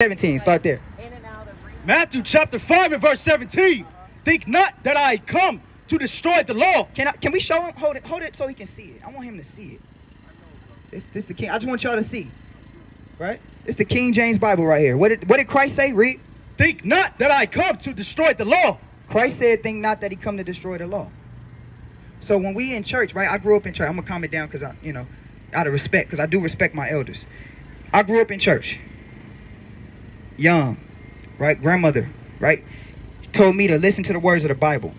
17. Start there. Matthew chapter 5 and verse 17. Think not that I come to destroy the law. Can I, can we show him? Hold it, hold it so he can see it. I want him to see it. This, this the king. I just want y'all to see. Right? It's the King James Bible right here. What did what did Christ say? Read. Think not that I come to destroy the law. Christ said, "Think not that he come to destroy the law." So when we in church, right? I grew up in church. I'm gonna calm it down because I, you know, out of respect, because I do respect my elders. I grew up in church. Young, right? Grandmother, right? Told me to listen to the words of the Bible.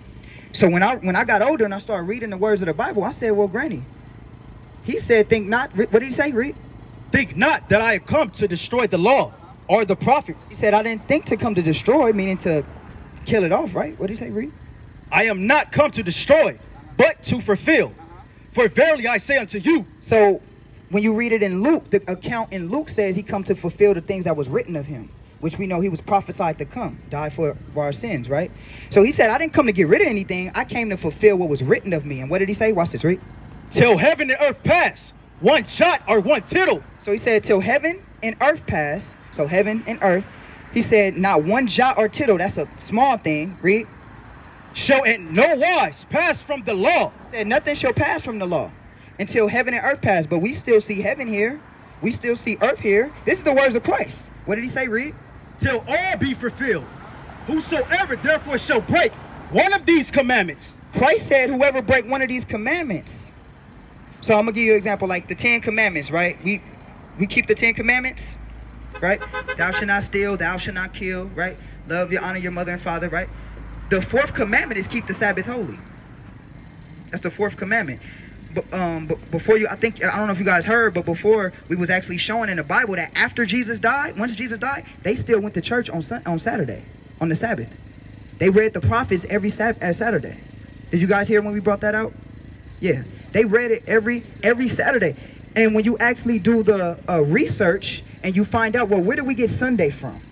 So when I when I got older and I started reading the words of the Bible, I said, "Well, Granny," he said, "Think not." What did he say? Read. Think not that I have come to destroy the law or the prophets. He said, "I didn't think to come to destroy, meaning to kill it off." Right? What did he say? Read. I am not come to destroy, but to fulfill. For verily I say unto you. So when you read it in Luke, the account in Luke says he come to fulfill the things that was written of him which we know he was prophesied to come, die for, for our sins, right? So he said, I didn't come to get rid of anything. I came to fulfill what was written of me. And what did he say? Watch this, read. Till heaven and earth pass, one jot or one tittle. So he said, till heaven and earth pass, so heaven and earth, he said, not one jot or tittle, that's a small thing, read. Shall in no wise pass from the law. He said, nothing shall pass from the law until heaven and earth pass. But we still see heaven here. We still see earth here. This is the words of Christ. What did he say, read? Till all be fulfilled. Whosoever therefore shall break one of these commandments. Christ said, whoever break one of these commandments. So I'm gonna give you an example, like the Ten Commandments, right? We we keep the Ten Commandments, right? Thou shalt not steal, thou shalt not kill, right? Love your honor your mother and father, right? The fourth commandment is keep the Sabbath holy. That's the fourth commandment um, before you, I think I don't know if you guys heard, but before we was actually showing in the Bible that after Jesus died, once Jesus died, they still went to church on on Saturday, on the Sabbath. They read the prophets every Saturday. Did you guys hear when we brought that out? Yeah, they read it every every Saturday. And when you actually do the uh, research and you find out, well, where did we get Sunday from?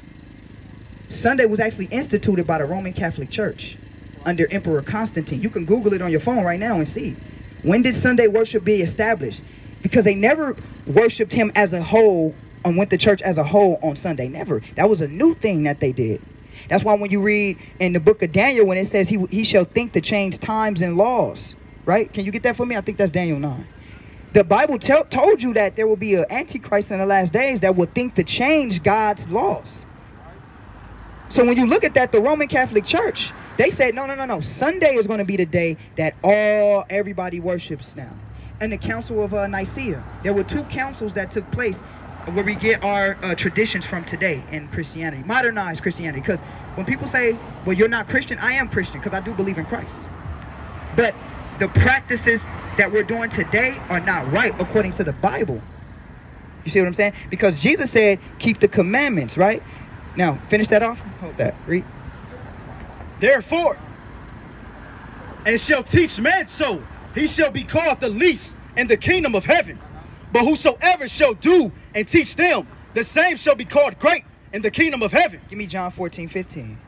Sunday was actually instituted by the Roman Catholic Church under Emperor Constantine. You can Google it on your phone right now and see. When did Sunday worship be established? Because they never worshiped him as a whole and went to church as a whole on Sunday. Never. That was a new thing that they did. That's why when you read in the book of Daniel, when it says he, he shall think to change times and laws, right? Can you get that for me? I think that's Daniel 9. The Bible tell, told you that there will be an antichrist in the last days that will think to change God's laws. So when you look at that, the Roman Catholic Church, they said, no, no, no, no. Sunday is going to be the day that all everybody worships now. And the Council of uh, Nicaea, there were two councils that took place where we get our uh, traditions from today in Christianity, modernized Christianity. Because when people say, well, you're not Christian, I am Christian because I do believe in Christ. But the practices that we're doing today are not right according to the Bible. You see what I'm saying? Because Jesus said, keep the commandments, right? Now, finish that off. Hold that. Read. Therefore, and shall teach men so, he shall be called the least in the kingdom of heaven. But whosoever shall do and teach them, the same shall be called great in the kingdom of heaven. Give me John 14, 15.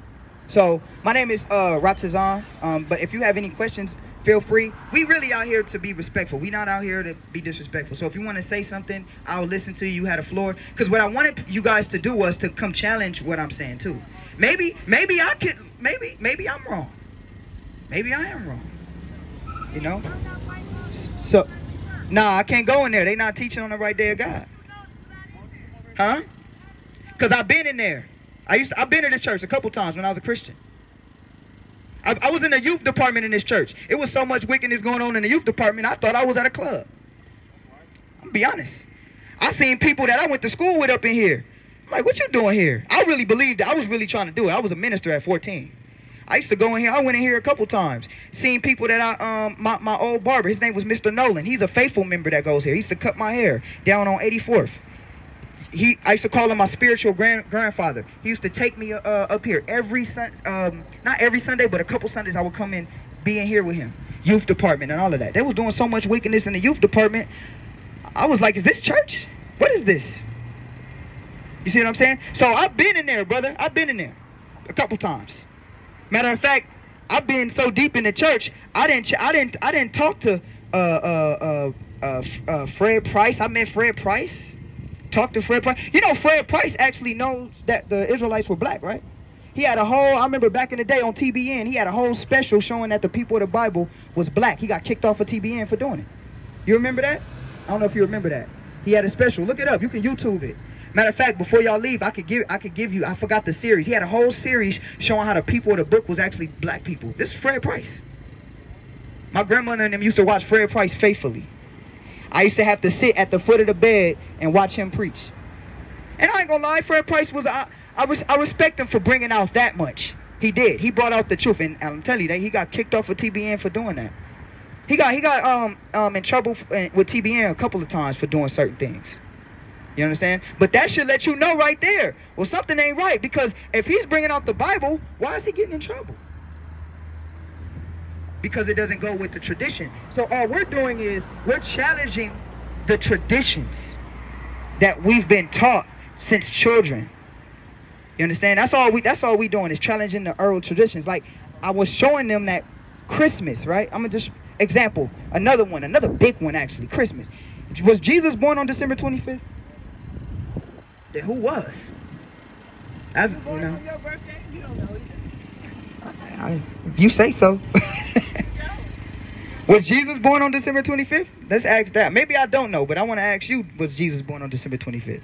So, my name is uh, Ratazan, um, but if you have any questions, feel free. We really out here to be respectful. We not out here to be disrespectful. So if you want to say something, I'll listen to you. You had a floor. Because what I wanted you guys to do was to come challenge what I'm saying too. Maybe, maybe I could, maybe, maybe I'm wrong. Maybe I am wrong. You know? So, nah, I can't go in there. They not teaching on the right day of God. Huh? Because I've been in there. I used to, I've been in this church a couple times when I was a Christian. I, I, was in the youth department in this church. It was so much wickedness going on in the youth department, I thought I was at a club. I'm be honest. I seen people that I went to school with up in here. I'm like, what you doing here? I really believed I was really trying to do it. I was a minister at 14. I used to go in here. I went in here a couple times. Seeing people that I, um, my, my old barber, his name was Mr. Nolan. He's a faithful member that goes here. He used to cut my hair down on 84th he I used to call him my spiritual grand, grandfather. He used to take me uh, up here every sun, um, not every Sunday, but a couple Sundays I would come in, be in here with him, youth department and all of that. They was doing so much wickedness in the youth department. I was like, is this church? What is this? You see what I'm saying? So I've been in there, brother. I've been in there a couple times. Matter of fact, I've been so deep in the church, I didn't, I didn't, I didn't talk to uh, uh, uh, uh, uh Fred Price. I met Fred Price talk to Fred Price. You know, Fred Price actually knows that the Israelites were black, right? He had a whole, I remember back in the day on TBN, he had a whole special showing that the people of the Bible was black. He got kicked off of TBN for doing it. You remember that? I don't know if you remember that. He had a special. Look it up. You can YouTube it. Matter of fact, before y'all leave, I could give I could give you I forgot the series. He had a whole series showing how the people of the book was actually black people. This is Fred Price. My grandmother and them used to watch Fred Price faithfully. I used to have to sit at the foot of the bed and watch him preach. And I ain't gonna lie, Fred Price was I I, res, I respect him for bringing out that much. He did. He brought out the truth, and I'm telling you that he got kicked off of TBN for doing that. He got he got um um in trouble with TBN a couple of times for doing certain things. You understand? But that should let you know right there. Well, something ain't right because if he's bringing out the Bible, why is he getting in trouble? Because it doesn't go with the tradition. So all we're doing is we're challenging the traditions that we've been taught since children. You understand? That's all we that's all we doing is challenging the oral traditions. Like I was showing them that Christmas, right? I'm gonna just example, another one, another big one actually, Christmas. Was Jesus born on December 25th? Then who was? As, you know. I, you say so. was Jesus born on December 25th? Let's ask that. Maybe I don't know, but I want to ask you, was Jesus born on December 25th?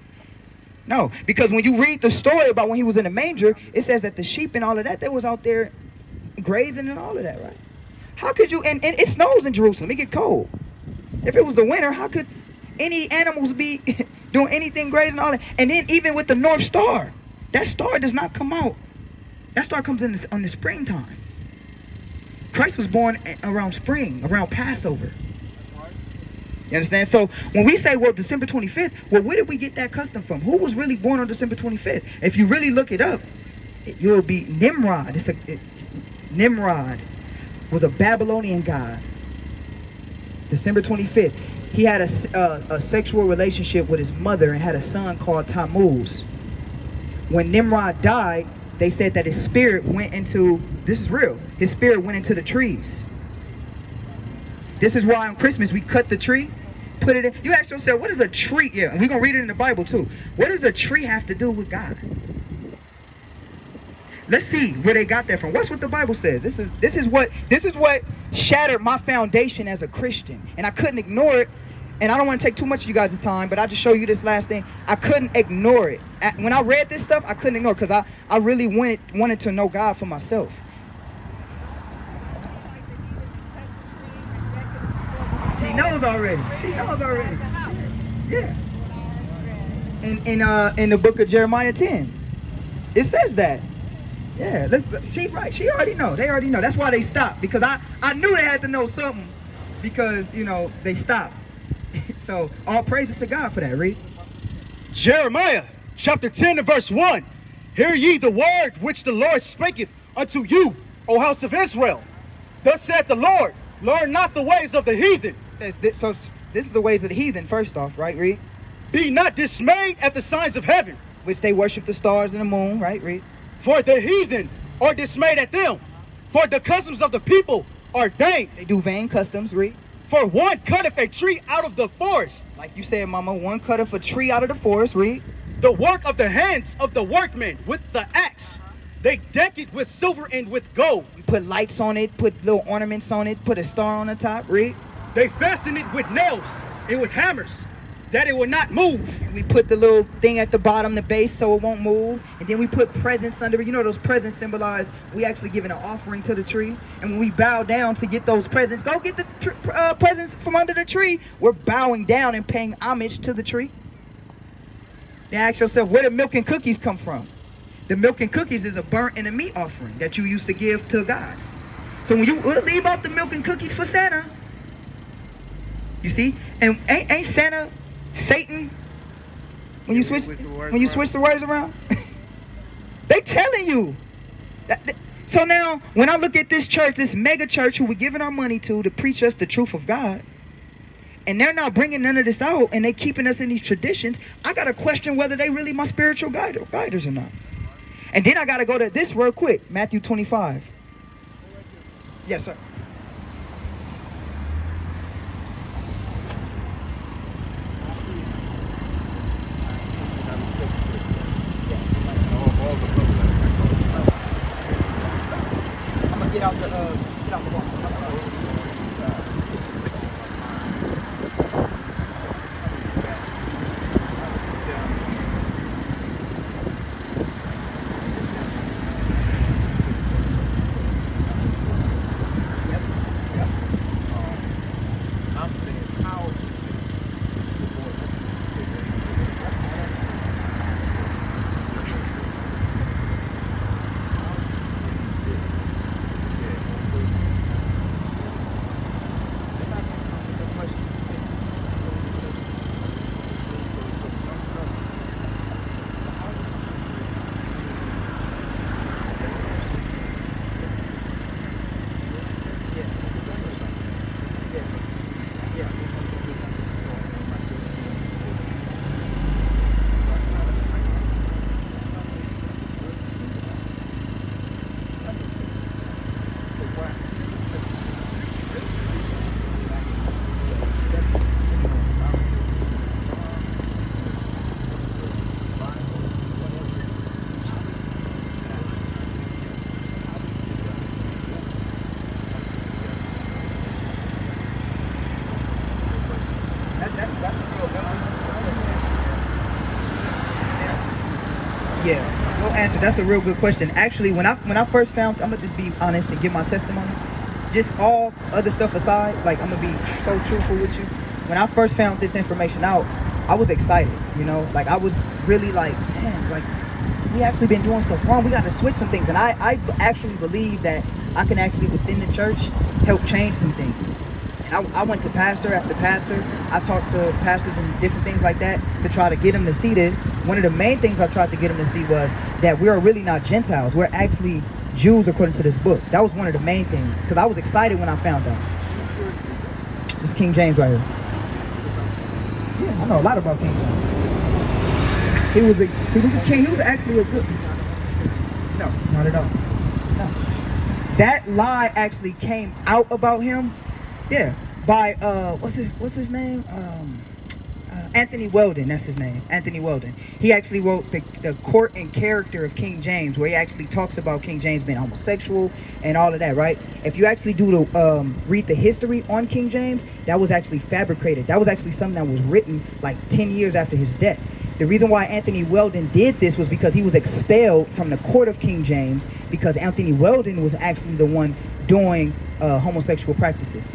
No, because when you read the story about when he was in the manger, it says that the sheep and all of that, they was out there grazing and all of that, right? How could you, and, and it snows in Jerusalem, it get cold. If it was the winter, how could any animals be doing anything grazing all that? And then even with the North Star, that star does not come out. That star comes in this, on the springtime. Christ was born around spring, around Passover. You understand? So when we say, well, December 25th, well, where did we get that custom from? Who was really born on December 25th? If you really look it up, it, you'll be Nimrod. It's a, it, Nimrod was a Babylonian god. December 25th. He had a, uh, a sexual relationship with his mother and had a son called Tammuz. When Nimrod died, they said that his spirit went into, this is real, his spirit went into the trees. This is why on Christmas we cut the tree, put it in. You ask yourself, what is a tree? Yeah, and we're going to read it in the Bible too. What does a tree have to do with God? Let's see where they got that from. What's what the Bible says. This is this is what this is what shattered my foundation as a Christian. And I couldn't ignore it. And I don't want to take too much of you guys' time, but I'll just show you this last thing. I couldn't ignore it. When I read this stuff, I couldn't ignore it because I, I really wanted, wanted to know God for myself. She knows already. She knows already. Yeah. In in uh in the book of Jeremiah 10. It says that. Yeah, let's she right. She already know. They already know. That's why they stopped. Because I, I knew they had to know something. Because, you know, they stopped. So all praises to God for that, read. Jeremiah chapter 10 and verse 1. Hear ye the word which the Lord spaketh unto you, O house of Israel. Thus saith the Lord, learn not the ways of the heathen. Says this, so this is the ways of the heathen, first off, right? Read. Be not dismayed at the signs of heaven. Which they worship the stars and the moon, right? Read. For the heathen are dismayed at them. For the customs of the people are vain. They do vain customs, read. For one cutteth a tree out of the forest. Like you said, mama, one cutteth a tree out of the forest, read. The work of the hands of the workmen with the axe. They deck it with silver and with gold. You put lights on it, put little ornaments on it, put a star on the top, read. They fasten it with nails and with hammers that it will not move. We put the little thing at the bottom, the base, so it won't move. And then we put presents under it. You know those presents symbolize we actually giving an offering to the tree. And when we bow down to get those presents, go get the uh, presents from under the tree. We're bowing down and paying homage to the tree. Now ask yourself, where did milk and cookies come from? The milk and cookies is a burnt and a meat offering that you used to give to gods. So when you leave out the milk and cookies for Santa, you see, and ain't, ain't Santa Satan, when you switch when you switch the words around, they telling you. That, that, so now, when I look at this church, this mega church who we're giving our money to to preach us the truth of God, and they're not bringing none of this out, and they keeping us in these traditions, I got to question whether they really my spiritual guide, guiders or not. And then I got to go to this real quick, Matthew 25. Yes, sir. Answer. That's a real good question. Actually, when I when I first found, I'm gonna just be honest and give my testimony. Just all other stuff aside, like I'm gonna be so truthful with you. When I first found this information out, I was excited. You know, like I was really like, man, like we actually been doing stuff wrong. We got to switch some things. And I I actually believe that I can actually within the church help change some things. And I, I went to pastor after pastor. I talked to pastors and different things like that to try to get them to see this. One of the main things I tried to get them to see was that we are really not Gentiles. We're actually Jews according to this book. That was one of the main things because I was excited when I found out. This is King James right here. Yeah, I know a lot about King James. He was a he was a king. He was actually a good. No, not at all. No. That lie actually came out about him yeah, by uh, what's his what's his name? Um, Anthony Weldon. That's his name. Anthony Weldon. He actually wrote the, the court and character of King James, where he actually talks about King James being homosexual and all of that. Right? If you actually do the um, read the history on King James, that was actually fabricated. That was actually something that was written like ten years after his death. The reason why Anthony Weldon did this was because he was expelled from the court of King James because Anthony Weldon was actually the one doing uh, homosexual practices.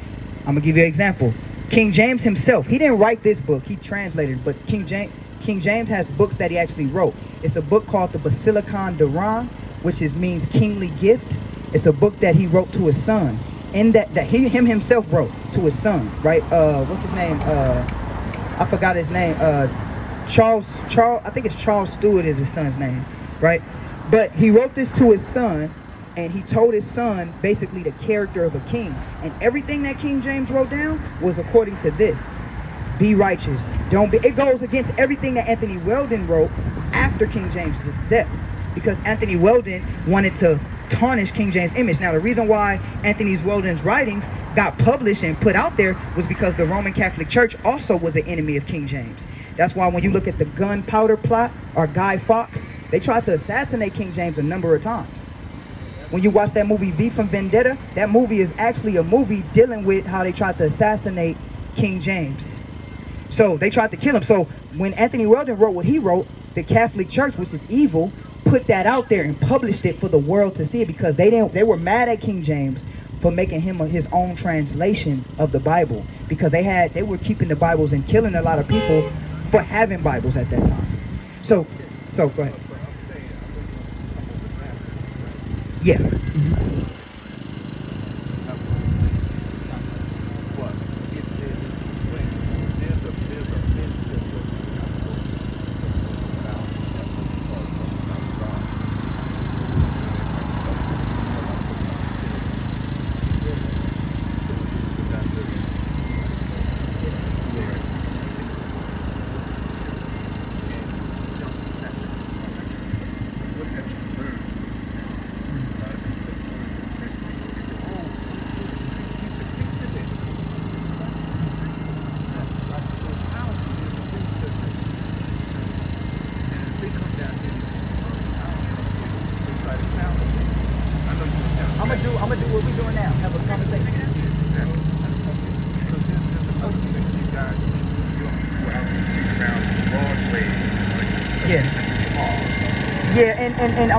I'm gonna give you an example. King James himself, he didn't write this book, he translated, but King James King James has books that he actually wrote. It's a book called the Basilikon Doron, which is means kingly gift. It's a book that he wrote to his son. In that that he him himself wrote to his son, right? Uh what's his name? Uh I forgot his name. Uh Charles Charles I think it's Charles Stuart is his son's name, right? But he wrote this to his son and he told his son basically the character of a king. And everything that King James wrote down was according to this. Be righteous. Don't be it goes against everything that Anthony Weldon wrote after King James's death. Because Anthony Weldon wanted to tarnish King James' image. Now the reason why Anthony Weldon's writings got published and put out there was because the Roman Catholic Church also was an enemy of King James. That's why when you look at the gunpowder plot or Guy Fawkes, they tried to assassinate King James a number of times when you watch that movie V from Vendetta, that movie is actually a movie dealing with how they tried to assassinate King James. So they tried to kill him. So when Anthony Weldon wrote what he wrote, the Catholic Church, which is evil, put that out there and published it for the world to see it because they didn't they were mad at King James for making him his own translation of the Bible because they had they were keeping the Bibles and killing a lot of people for having Bibles at that time. So so go ahead. Yeah. Mm-hmm. and,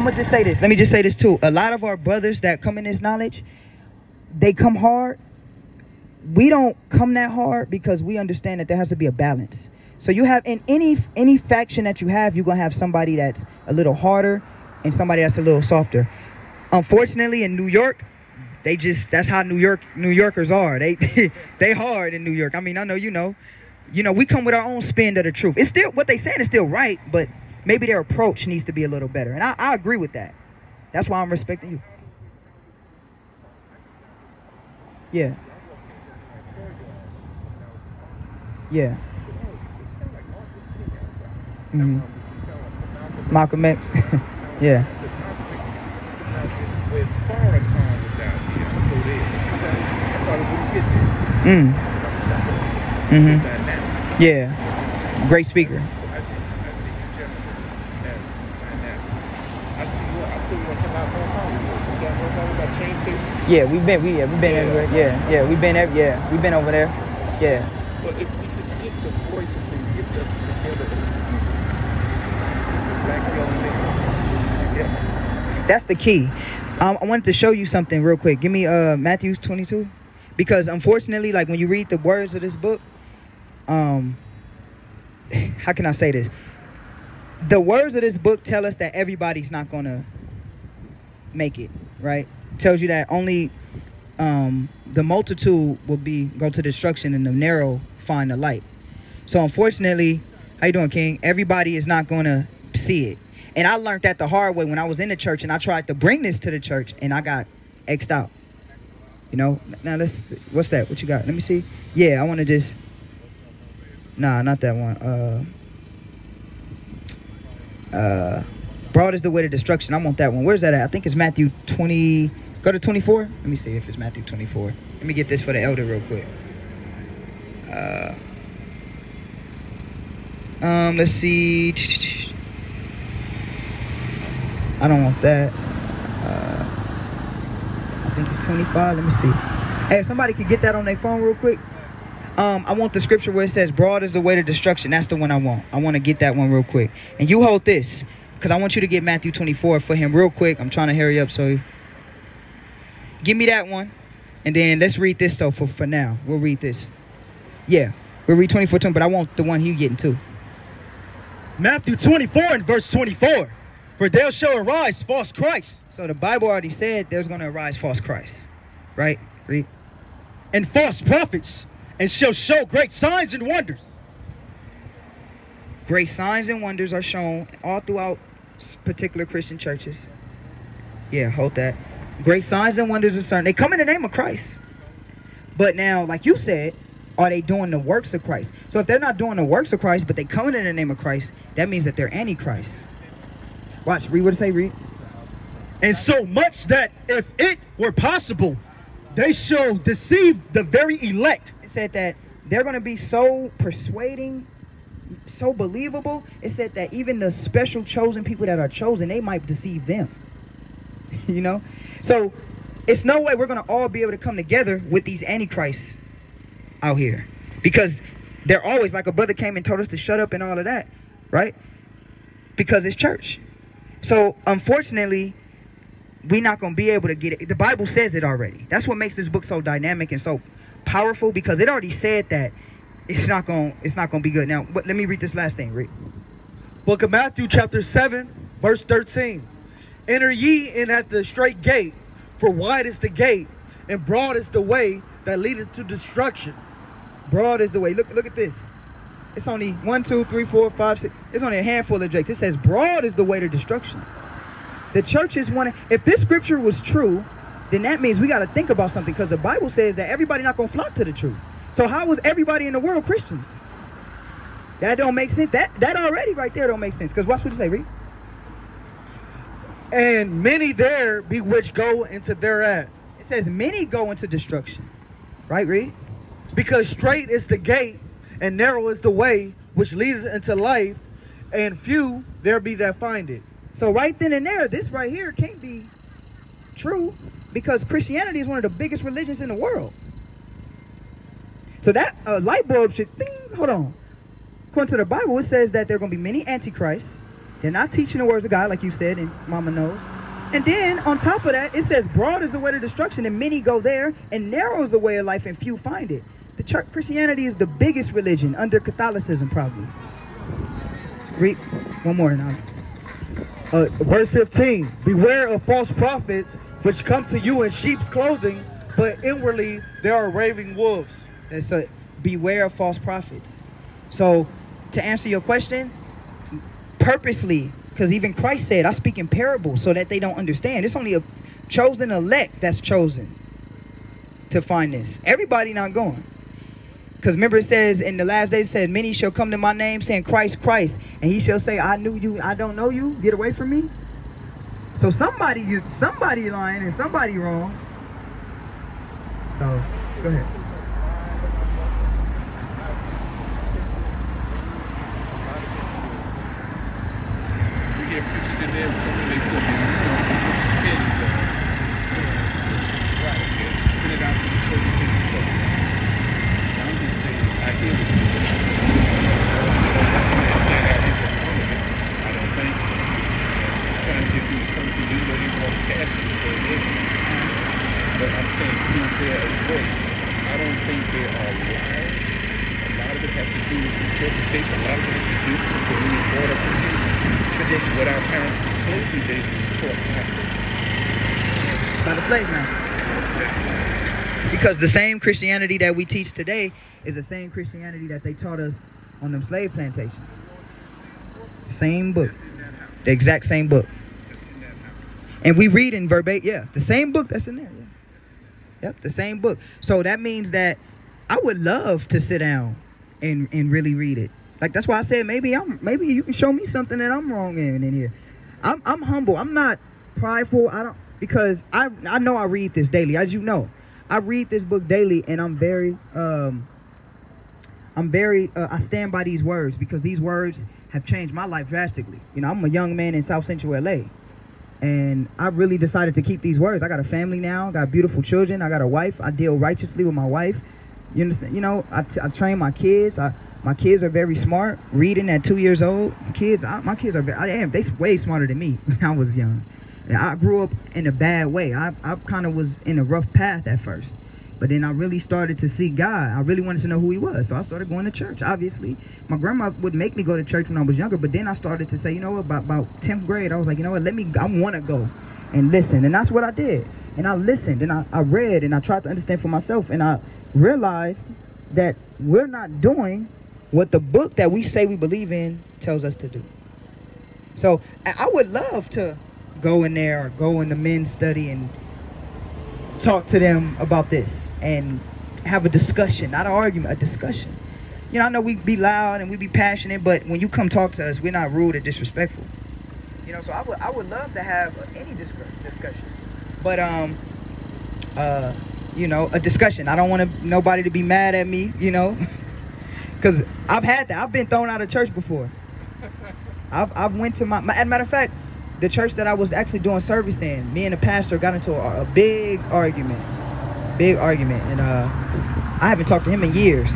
I'm gonna just say this. Let me just say this too. A lot of our brothers that come in this knowledge, they come hard. We don't come that hard because we understand that there has to be a balance. So you have in any any faction that you have, you're gonna have somebody that's a little harder and somebody that's a little softer. Unfortunately, in New York, they just that's how New York New Yorkers are. They they hard in New York. I mean, I know you know. You know, we come with our own spin of the truth. It's still what they saying is still right, but maybe their approach needs to be a little better. And I, I agree with that. That's why I'm respecting you. Yeah. Yeah. Mm-hmm. Malcolm X. yeah. Mm. Mm-hmm. Yeah. Great speaker. Yeah, we've been we yeah we've been yeah. everywhere. Yeah, yeah, we've been yeah we've been over there. Yeah. But if we could get the voices and get them together, men That's the key. Um, I wanted to show you something real quick. Give me uh Matthew 22, because unfortunately, like when you read the words of this book, um, how can I say this? The words of this book tell us that everybody's not gonna make it, right? Tells you that only um, the multitude will be go to destruction and the narrow find the light. So unfortunately, how you doing, King? Everybody is not gonna see it. And I learned that the hard way when I was in the church and I tried to bring this to the church and I got xed out. You know? Now let's what's that? What you got? Let me see. Yeah, I wanna just Nah, not that one. Uh uh broad is the way to destruction. I want that one. Where's that at? I think it's Matthew 20 Go to 24. Let me see if it's Matthew 24. Let me get this for the elder real quick. Uh, um, let's see. I don't want that. Uh, I think it's 25. Let me see. Hey, if somebody could get that on their phone real quick. Um, I want the scripture where it says, broad is the way to destruction. That's the one I want. I want to get that one real quick. And you hold this, because I want you to get Matthew 24 for him real quick. I'm trying to hurry up so Give me that one. And then let's read this though for, for now. We'll read this. Yeah. We'll read 24 2, but I want the one he getting too. Matthew 24 and verse 24. For there shall arise false Christ. So the Bible already said there's going to arise false Christ. Right? Read. And false prophets, and shall show great signs and wonders. Great signs and wonders are shown all throughout particular Christian churches. Yeah, hold that. Great signs and wonders are certain. They come in the name of Christ. But now, like you said, are they doing the works of Christ? So if they're not doing the works of Christ, but they coming in the name of Christ, that means that they're antichrist. Watch, read what it say, read. And so much that if it were possible, they shall deceive the very elect. It said that they're going to be so persuading, so believable. It said that even the special chosen people that are chosen, they might deceive them. you know? So it's no way we're going to all be able to come together with these antichrists out here. Because they're always, like a brother came and told us to shut up and all of that, right? Because it's church. So unfortunately, we're not going to be able to get it. The Bible says it already. That's what makes this book so dynamic and so powerful because it already said that it's not going it's not going to be good. Now, but let me read this last thing, Rick. Book of Matthew chapter 7, verse 13. Enter ye in at the straight gate, for wide is the gate, and broad is the way that leadeth to destruction. Broad is the way. Look, look at this. It's only one, two, three, four, five, six. It's only a handful of jakes. It says broad is the way to destruction. The church is one. If this scripture was true, then that means we got to think about something because the Bible says that everybody not gonna flock to the truth. So how was everybody in the world Christians? That don't make sense. That that already right there don't make sense. Because watch what it say, read and many there be which go into thereat. It says many go into destruction. Right, read? Because straight is the gate, and narrow is the way which leads into life, and few there be that find it. So right then and there, this right here can't be true because Christianity is one of the biggest religions in the world. So that uh, light bulb should, ding, hold on. According to the Bible, it says that there are going to be many antichrists they're not teaching the words of God, like you said, and Mama knows. And then on top of that, it says, broad is the way to destruction, and many go there, and narrow is the way of life, and few find it. The church Christianity is the biggest religion under Catholicism, probably. Read one more. Uh, verse 15 Beware of false prophets which come to you in sheep's clothing, but inwardly they are raving wolves. So, so beware of false prophets. So to answer your question, purposely because even christ said i speak in parables so that they don't understand. It's only a chosen elect that's chosen to find this. Everybody not going. Because remember it says in the last days says many shall come to my name saying christ christ. And he shall say i knew you. I don't know you. Get away from me. So somebody somebody lying and somebody wrong. So go ahead get pictures in there, whatever they put in, you know, put spin it there. Right. Okay, spin it out to the church people. So, I'm just saying, I hear what you're saying. I don't think. Just trying to give you something to do, let him know passage per minute. But I'm saying through their work, I don't think they are wise. A lot of it has to do with interpretation. A lot of it has to do with the being brought up in tradition. What our parents in slavery days was taught after. By the slave master. Because the same Christianity that we teach today is the same Christianity that they taught us on them slave plantations. Same book. The exact same book. And we read in verbatim, yeah, the same book that's in there. Yeah. Yep, the same book. So that means that I would love to sit down and and really read it. Like that's why I said maybe I'm maybe you can show me something that I'm wrong in in here. I'm I'm humble. I'm not prideful. I don't because I I know I read this daily, as you know. I read this book daily, and I'm very um I'm very uh, I stand by these words because these words have changed my life drastically. You know, I'm a young man in South Central LA and I really decided to keep these words. I got a family now, got beautiful children, I got a wife. I deal righteously with my wife. You understand? You know, I, train my kids. I my kids are very smart. Reading at two years old, kids. I, my kids are. I am. They way smarter than me when I was young. I grew up in a bad way. I I kind of was in a rough path at first, but then I really started to see God. I really wanted to know who He was, so I started going to church. Obviously, my grandma would make me go to church when I was younger, but then I started to say, you know what? About about tenth grade, I was like, you know what? Let me. I want to go and listen, and that's what I did. And I listened, and I, I read, and I tried to understand for myself, and I realized that we're not doing what the book that we say we believe in tells us to do. So I would love to go in there or go in the men's study and talk to them about this and have a discussion, not an argument, a discussion. You know, I know we be loud and we be passionate, but when you come talk to us, we're not rude or disrespectful. You know, so I would I would love to have any discuss, discussion, but um, uh, you know, a discussion. I don't want nobody to be mad at me, you know, because I've had that. I've been thrown out of church before. I've I've went to my, my as a matter of fact, the church that I was actually doing service in, me and the pastor got into a, a big argument, big argument, and uh, I haven't talked to him in years.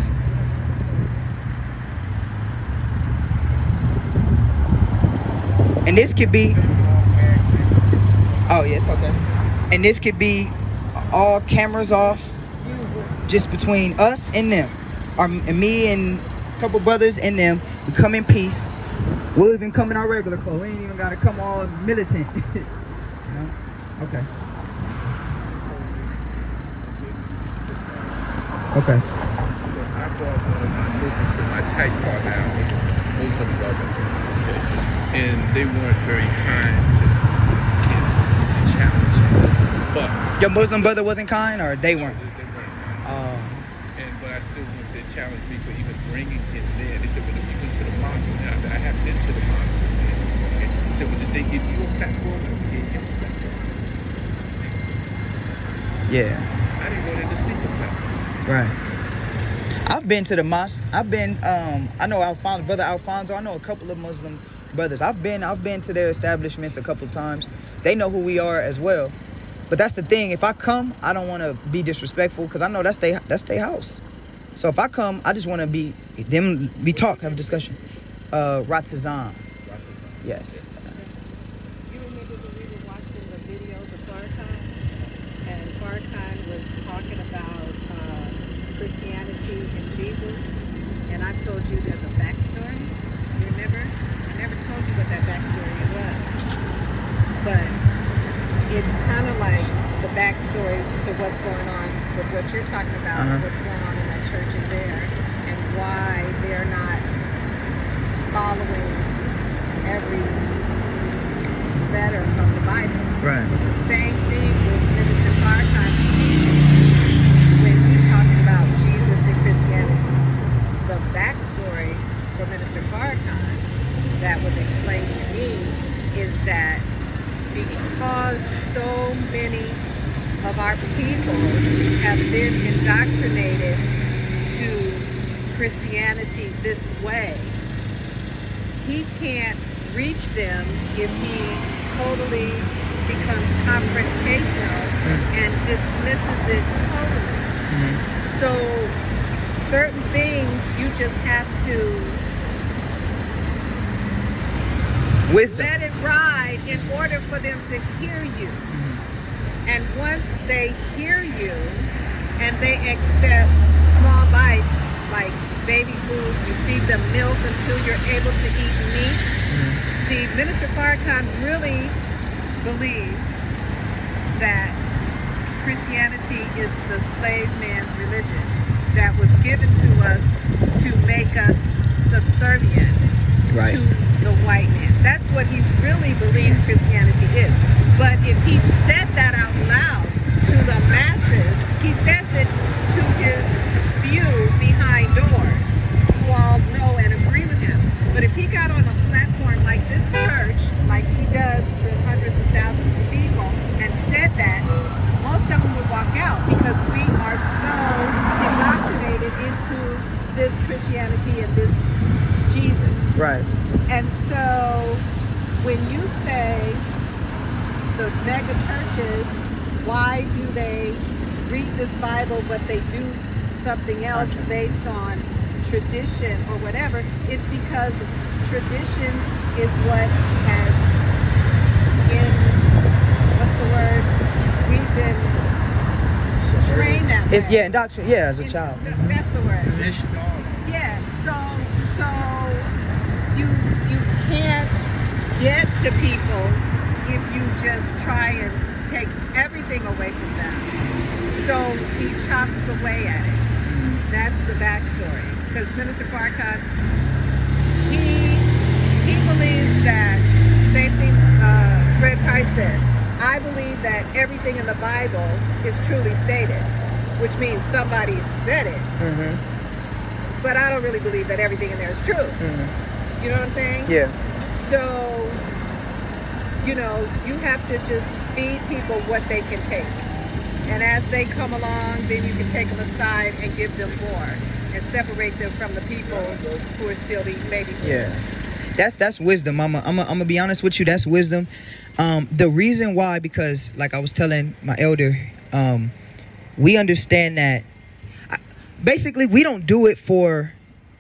And this could be, oh yes, okay. And this could be all cameras off, just between us and them, or m- me and a couple brothers and them. We come in peace. We'll even come in our regular clothes. We ain't even gotta come all militant. you know? Okay. Okay. I brought one of my Muslims to my tight part now, Muslim brother, and they weren't very kind to you challenge him. But Your Muslim brother wasn't kind, or they weren't. They, they weren't. Uh, And but I still want to challenge me for even bringing him there. They said, "Well, have you been to the mosque?" And I said, "I have been to the mosque." Okay. He said, "Well, did they give you a platform?" And we gave him a platform. yeah. I didn't go there to see the platform. Right. I've been to the mosque. I've been. Um, I know Alfonso, brother Alfonso. I know a couple of Muslim brothers. I've been. I've been to their establishments a couple of times. They know who we are as well. But that's the thing. If I come, I don't want to be disrespectful because I know that's they that's their house. So if I come, I just want to be them. We talk, have a discussion. Uh, Ratazan. Yes. You remember when we were watching the videos of Farrakhan? And Farrakhan was talking about uh, Christianity and Jesus. And I told you there's a backstory. You remember? I never told you what that backstory was. But it's kind of like the backstory to what's going on with what you're talking about, Uh-huh. what's going on in that church in there, and why they're not following every letter from the Bible. Right. It's the same thing with Minister Farrakhan when he talks about Jesus and Christianity. The backstory for Minister Farrakhan that was explained to me is that because so many of our people have been indoctrinated to Christianity this way, he can't reach them if he totally becomes confrontational and dismisses it totally. Mhm. So certain things you just have to Wisdom. Let it ride in order for them to hear you. Mhm. And once they hear you and they accept small bites like baby food, you feed them milk until you're able to eat meat. Mhm. See, Minister Farrakhan really believes that Christianity is the slave man's religion that was given to us to make us subservient Right. to the white man. That's what he really believes Christianity is. But if he said that out loud to the masses, he says it to his few behind doors who all know and agree with him. But if he got on a platform like this church, like he does to hundreds of thousands of people, and said that, most of them would walk out because we are so indoctrinated into this Christianity and this Jesus. Right. And so when you say the mega churches, why do they read this Bible but they do something else Gotcha. based on tradition or whatever? It's because tradition is what has in what's the word? We've been trained that It's, way. yeah, indoctrination. Yeah, as a In- child. th- That's the word. Tradition. Yeah, so so you you can't get to people if you just try and take everything away from them. So he chops away at it. That's the backstory. Because Minister Farrakhan, he he believes that same thing uh, Fred Price says. I believe that everything in the Bible is truly stated, which means somebody said it Mhm. but I don't really believe that everything in there is true. Mhm. You know what I'm saying? Yeah. So, you know, you have to just feed people what they can take. And as they come along, then you can take them aside and give them more and separate them from the people who are still eating baby food. Yeah. That's that's wisdom. I'm i I'm am I'm gonna be honest with you. That's wisdom. Um, the reason why, because like I was telling my elder, um, we understand that. I, basically, we don't do it for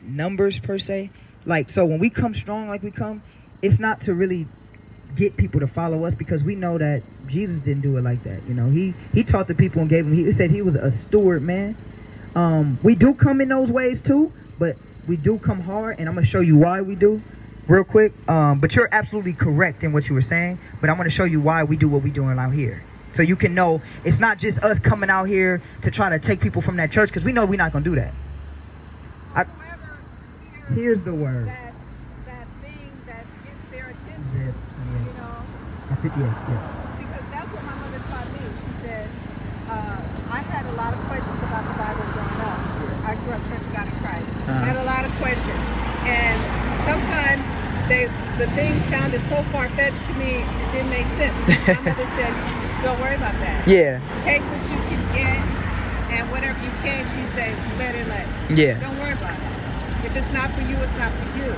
numbers per se. Like so, when we come strong like we come, it's not to really get people to follow us because we know that Jesus didn't do it like that. You know, he he taught the people and gave them. He said he was a steward man. Um, we do come in those ways too, but we do come hard, and I'm gonna show you why we do, real quick. Um, but you're absolutely correct in what you were saying. But I'm gonna show you why we do what we're doing out here, so you can know it's not just us coming out here to try to take people from that church, because we know we're not gonna do that. I- Here's the word. that, that thing that gets their attention, you know, Yeah. because that's what my mother taught me. She said, uh, I had a lot of questions about the Bible growing up. I grew up Church of God in Christ. I had a lot of questions. And sometimes they, the thing sounded so far-fetched to me, it didn't make sense. My mother said, don't worry about that. Yeah. Take what you can get, and whatever you can, she said, let it let. Yeah. Don't worry about it. If it's not for you, it's not for you.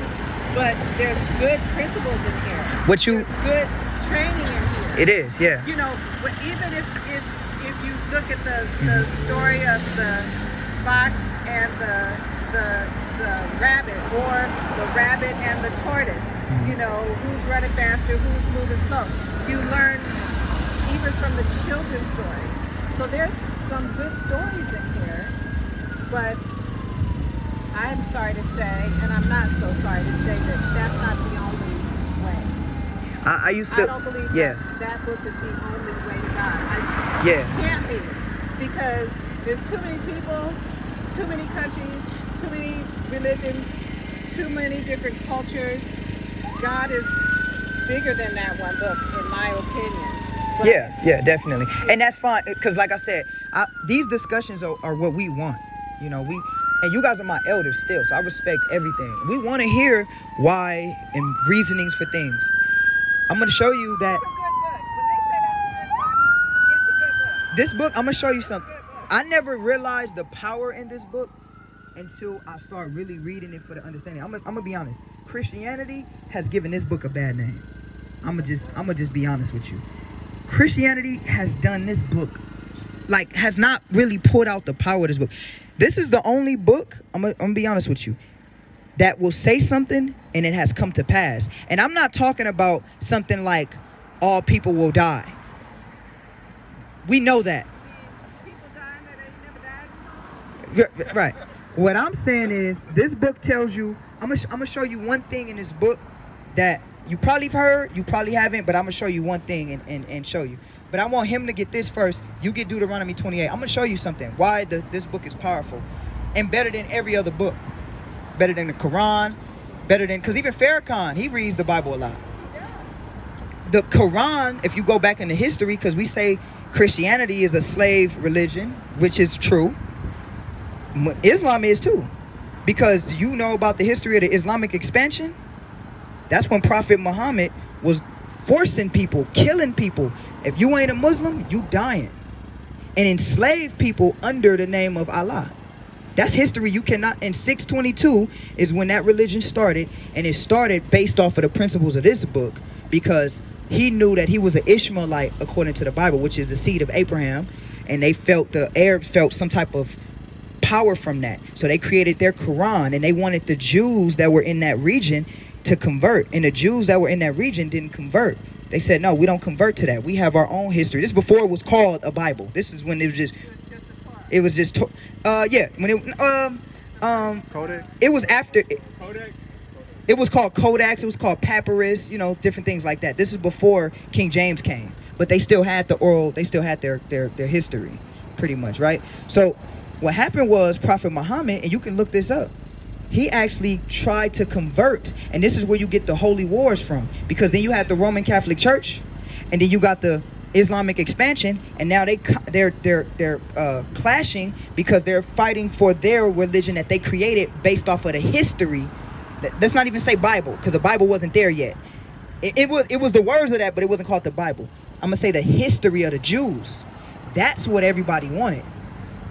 But there's good principles in here. What you? There's good training in here. It is. Yeah. You know, but even if if if you look at the the mm-hmm. story of the fox and the the the rabbit, or the rabbit and the tortoise, hmm. you know, who's running faster, who's moving slow. You learn even from the children's stories. So there's some good stories in here, but I'm sorry to say, and I'm not so sorry to say that that's not the only way. I, I used I to. don't believe yeah. that that book is the only way to God. I Yeah. can't be because there's too many people, too many countries, too many religions, too many different cultures. God is bigger than that one book, in my opinion. But Yeah, yeah, definitely, and that's fine. Cause like I said, I, these discussions are, are what we want. You know, we and you guys are my elders still, so I respect everything. We want to hear why and reasonings for things. I'm gonna show you that It's a good book. When they say that's a good book, it's a good book. this book. I'm gonna show you something. I never realized the power in this book until I start really reading it for the understanding. I'm gonna, I'm gonna be honest. Christianity has given this book a bad name. I'm gonna just I'm gonna just be honest with you. Christianity has done this book like has not really pulled out the power of this book. This is the only book. I'm gonna, I'm gonna be honest with you. that will say something and it has come to pass. And I'm not talking about something like all people will die. We know that. People dying that ain't never died Right. What I'm saying is, this book tells you. I'm gonna, I'm gonna show you one thing in this book that you probably heard, you probably haven't, but I'm gonna show you one thing and, and, and show you. But I want him to get this first. You get Deuteronomy 28. I'm gonna show you something. Why the, this book is powerful and better than every other book. Better than the Quran. Better than because even Farrakhan he reads the Bible a lot. The Quran, if you go back into history, because we say Christianity is a slave religion, which is true. Islam is too. Because do you know about the history of the Islamic expansion? That's when Prophet Muhammad was forcing people, killing people. If you ain't a Muslim, you dying. And enslave people under the name of Allah. That's history. You cannot. And 622 is when that religion started, and it started based off of the principles of this book because he knew that he was an Ishmaelite according to the Bible, which is the seed of Abraham, and they felt the Arabs felt some type of power from that. So they created their Quran, and they wanted the Jews that were in that region to convert, and the Jews that were in that region didn't convert. They said, "No, we don't convert to that. We have our own history." This is before it was called a Bible. This is when it was just It was just it was just to- uh yeah when it um um Kodak. it was after it, Kodak. it was called codex it was called papyrus you know different things like that this is before king james came but they still had the oral they still had their their their history pretty much right so what happened was prophet muhammad and you can look this up he actually tried to convert and this is where you get the holy wars from because then you had the roman catholic church and then you got the Islamic expansion, and now they they're they're they're uh, clashing because they're fighting for their religion that they created based off of the history. Let- Let's not even say Bible because the Bible wasn't there yet. It, it was it was the words of that, but it wasn't called the Bible. I'm gonna say the history of the Jews. That's what everybody wanted.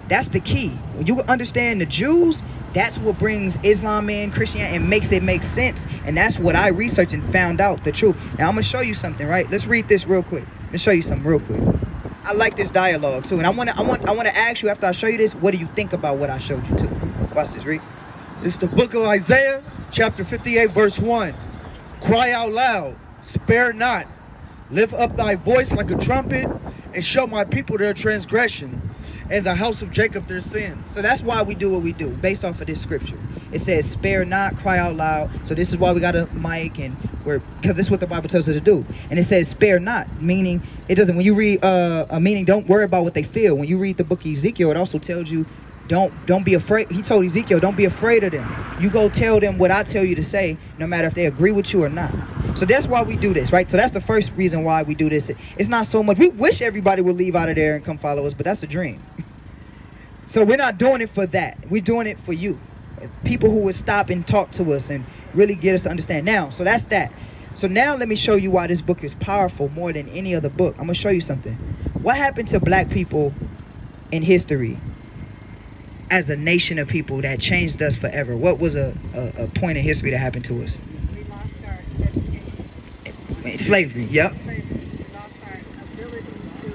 That's the key. When you understand the Jews, that's what brings Islam in, Christianity, and makes it make sense. And that's what I researched and found out the truth. Now I'm gonna show you something, right? Let's read this real quick. Let me show you something real quick. I like this dialogue too, and I wanna, I want, I wanna ask you after I show you this, what do you think about what I showed you too? Watch this, read. It's the book of Isaiah, chapter 58, verse 1. Cry out loud, spare not. Lift up thy voice like a trumpet, and show my people their transgression, and the house of Jacob their sins. So that's why we do what we do, based off of this scripture. It says, "Spare not, cry out loud." So this is why we got a mic, and we're because this is what the Bible tells us to do. And it says, "Spare not," meaning it doesn't. When you read uh, a meaning, don't worry about what they feel. When you read the book of Ezekiel, it also tells you, don't don't be afraid. He told Ezekiel, "Don't be afraid of them. You go tell them what I tell you to say, no matter if they agree with you or not." So that's why we do this, right? So that's the first reason why we do this. It's not so much. We wish everybody would leave out of there and come follow us, but that's a dream. So we're not doing it for that. We're doing it for you. People who would stop and talk to us and really get us to understand. Now, so that's that. So now let me show you why this book is powerful more than any other book. I'm gonna show you something. What happened to black people in history as a nation of people that changed us forever? What was a, a, a point in history that happened to us? We lost our education. Slavery. Yep. slavery. We lost our ability to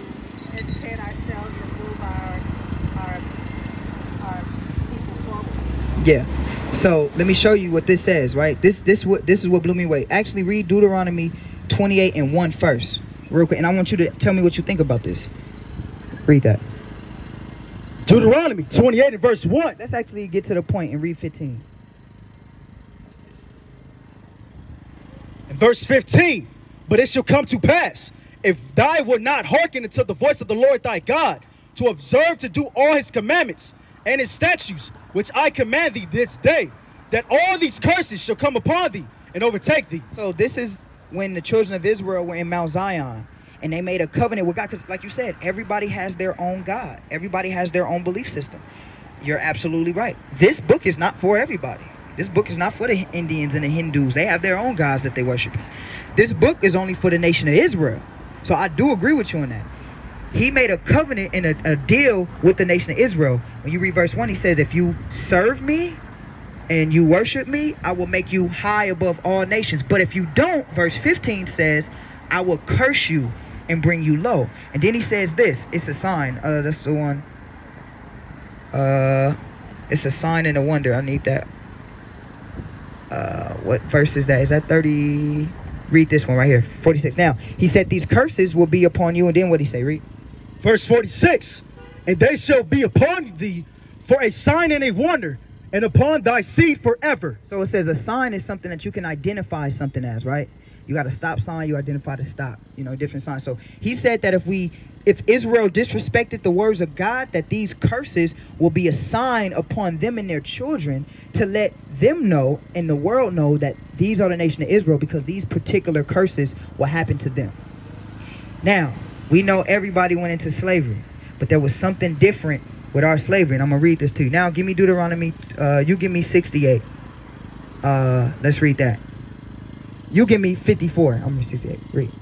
educate ourselves and move our our our people forward. Yeah. So let me show you what this says, right? This this what this is what blew me away. Actually read Deuteronomy 28 and 1 first, real quick. And I want you to tell me what you think about this. Read that. Deuteronomy 28 and verse 1. Let's actually get to the point and read 15. And verse 15. But it shall come to pass, if thou wilt not hearken unto the voice of the Lord thy God, to observe to do all his commandments and his statutes, which I command thee this day, that all these curses shall come upon thee and overtake thee. So this is when the children of Israel were in Mount Zion and they made a covenant with God. Because, like you said, everybody has their own God, everybody has their own belief system. You're absolutely right. This book is not for everybody. This book is not for the Indians and the Hindus. They have their own gods that they worship. This book is only for the nation of Israel. So I do agree with you on that. He made a covenant and a, a deal with the nation of Israel. When you read verse 1, he says, If you serve me and you worship me, I will make you high above all nations. But if you don't, verse 15 says, I will curse you and bring you low. And then he says this it's a sign. Uh, that's the one. Uh, it's a sign and a wonder. I need that. Uh, what verse is that? Is that 30? Read this one right here, 46. Now, he said, These curses will be upon you. And then what he say? Read. Verse 46 And they shall be upon thee for a sign and a wonder, and upon thy seed forever. So it says a sign is something that you can identify something as, right? You got a stop sign, you identify the stop, you know, different signs. So he said that if we, if Israel disrespected the words of God, that these curses will be a sign upon them and their children to let them know and the world know that these are the nation of Israel because these particular curses will happen to them. Now, we know everybody went into slavery, but there was something different with our slavery, and I'm gonna read this to you. Now, give me Deuteronomy. Uh, you give me 68. Uh, let's read that. You give me 54. I'm gonna 68. Read.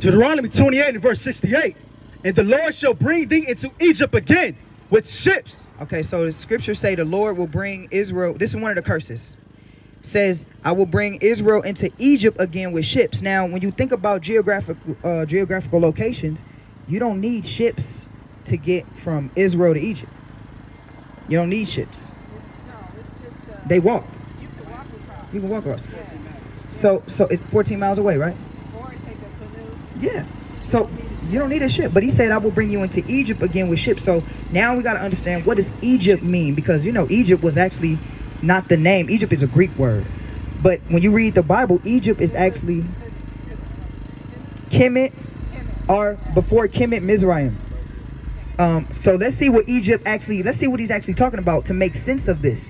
Deuteronomy 28 and verse 68 And the Lord shall bring thee into Egypt again with ships. Okay, so the scriptures say the Lord will bring Israel. This is one of the curses. Says, "I will bring Israel into Egypt again with ships." Now, when you think about geographic uh, geographical locations, you don't need ships to get from Israel to Egypt. You don't need ships. It's, no, it's just. Uh, They walked. You can walk across. You can walk across. Yeah. So, so it's 14 miles away, right? Or take a canoe. Yeah. So you don't need a ship. But he said, I will bring you into Egypt again with ships. So now we got to understand what does Egypt mean? Because, you know, Egypt was actually not the name. Egypt is a Greek word. But when you read the Bible, Egypt is actually Kemet or before Kemet, Mizraim. Um, so let's see what Egypt actually, let's see what he's actually talking about to make sense of this.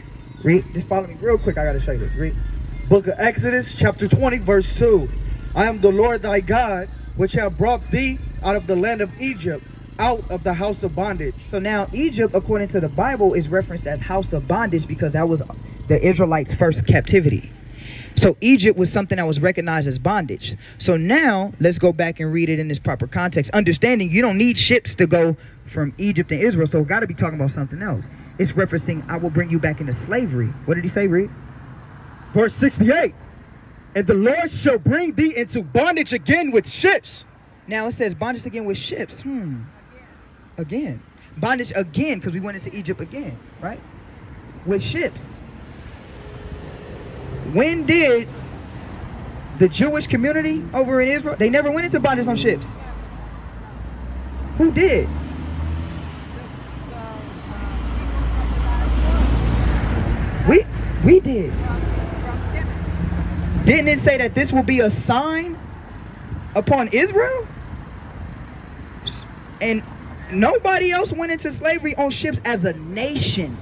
Read, just follow me real quick. I got to show you this. Read. Book of Exodus, chapter 20, verse 2. I am the Lord thy God, which have brought thee out of the land of Egypt, out of the house of bondage. So now Egypt, according to the Bible, is referenced as house of bondage because that was the Israelites' first captivity. So Egypt was something that was recognized as bondage. So now let's go back and read it in its proper context, understanding you don't need ships to go from Egypt to Israel. So got to be talking about something else. It's referencing I will bring you back into slavery. What did he say, Read? Verse 68. And the Lord shall bring thee into bondage again with ships. Now it says bondage again with ships. Hmm. Again. Bondage again because we went into Egypt again, right? With ships. When did the Jewish community over in Israel, they never went into bondage on ships. Who did? We we did. Didn't it say that this will be a sign upon Israel? And nobody else went into slavery on ships as a nation.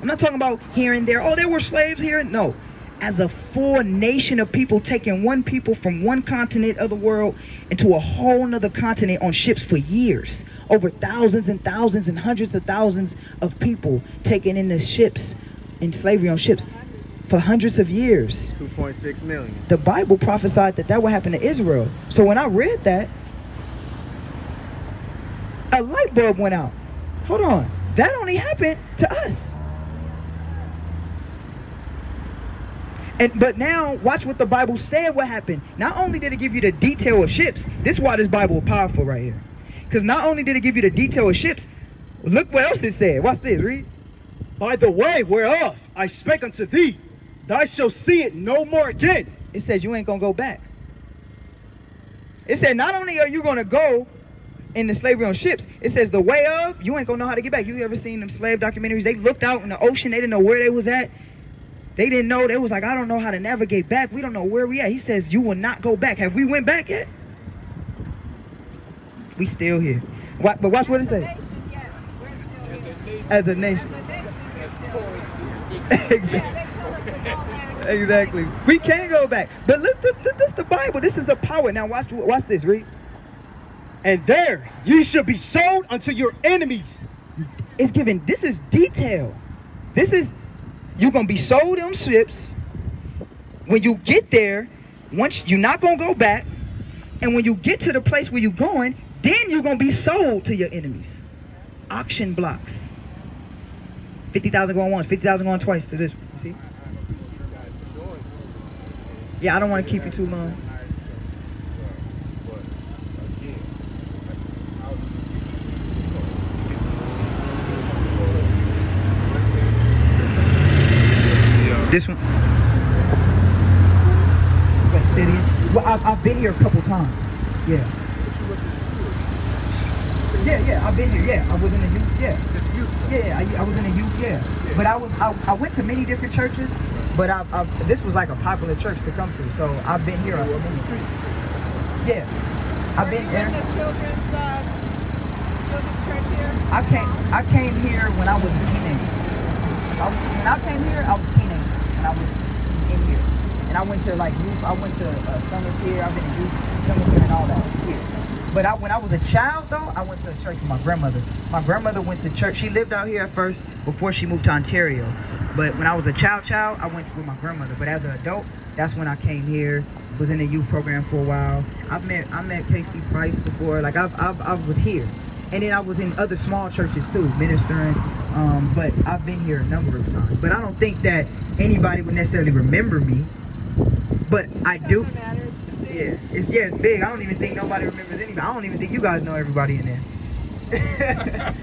I'm not talking about here and there. Oh, there were slaves here. No. As a full nation of people taking one people from one continent of the world into a whole nother continent on ships for years. Over thousands and thousands and hundreds of thousands of people taken into ships in slavery on ships for hundreds of years. 2.6 million. The Bible prophesied that that would happen to Israel. So when I read that, a light bulb went out. Hold on. That only happened to us. And but now watch what the Bible said what happened. Not only did it give you the detail of ships, this is why this Bible is powerful right here. Because not only did it give you the detail of ships, look what else it said. Watch this, read. By the way whereof I spake unto thee, thou shalt see it no more again. It says you ain't gonna go back. It said not only are you gonna go in the slavery on ships, it says the way of you ain't gonna know how to get back. You ever seen them slave documentaries? They looked out in the ocean, they didn't know where they was at. They didn't know. They was like, I don't know how to navigate back. We don't know where we at. He says you will not go back. Have we went back yet? We still here. What, but watch what it says. Yes. We're still here. As a nation. As a nation, we're As still far here. exactly. Yeah, they tell us to go back. Exactly. We can't go back. But look, look, look, this is the Bible. This is the power. Now watch, watch this. Read. And there ye shall be sold unto your enemies. It's given. This is detail. This is you're gonna be sold on ships. When you get there, once you're not gonna go back, and when you get to the place where you're going, then you're gonna be sold to your enemies. Auction blocks. Fifty thousand going once, fifty thousand going twice to this. You see? Yeah, I don't want to keep you too long. This one. been here a couple times. Yeah. But you went to school. Yeah, yeah, I've been here. Yeah, I was in the youth. Yeah, The youth yeah, I, I was in the youth. Yeah, but I was I, I went to many different churches, but I, I this was like a popular church to come to. So I've been here. You were on the street. Yeah, I've been there. in the children's, uh, children's church here? I came I came here when I was a teenager. I was, when I came here, I was a teenager and I was in here, and I went to like youth. I went to uh, summits here. I've been in youth and all that. But I, when I was a child, though, I went to a church with my grandmother. My grandmother went to church. She lived out here at first before she moved to Ontario. But when I was a child, child, I went with my grandmother. But as an adult, that's when I came here. Was in the youth program for a while. I've met I met Casey Price before. Like I've, I've I was here, and then I was in other small churches too, ministering. Um, but I've been here a number of times. But I don't think that anybody would necessarily remember me. But I do. Yeah, it's yeah, it's big. I don't even think nobody remembers anybody. I don't even think you guys know everybody in there.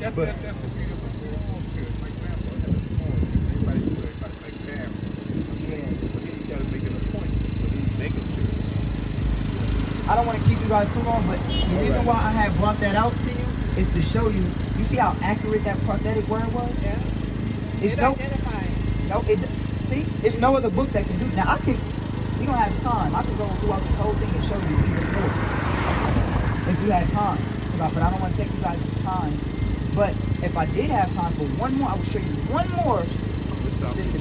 That's, But- that's, that's the beauty of a small church. My grandpa had a small church. Everybody knew everybody like family. But then you gotta make it a for these mega churches. I don't want to keep you guys too long, but the reason why I have brought that out to you is to show you. You see how accurate that prophetic word was? Yeah. It's It no, identified. no. It see, it's no other book that can do. Now I can. You don't have time. I can go throughout this whole thing and show you even more if you had time. But I don't want to take you guys' time. But if I did have time for one more, I will show you one more specific.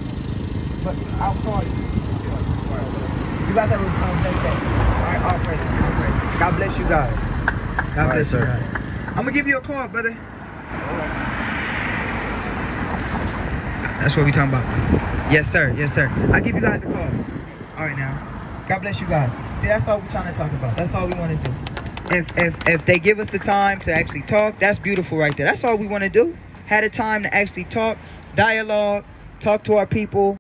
But I'll call you. You guys have a blessed day. All right, all praises. God bless you guys. God All right, bless you sir. guys. I'm gonna give you a call, brother. That's what we're talking about. Yes, sir. Yes, sir. I'll give you guys a call. All right, now. God bless you guys. See, that's all we're trying to talk about. That's all we want to do. If if if they give us the time to actually talk, that's beautiful right there. That's all we want to do. Had a time to actually talk, dialogue, talk to our people.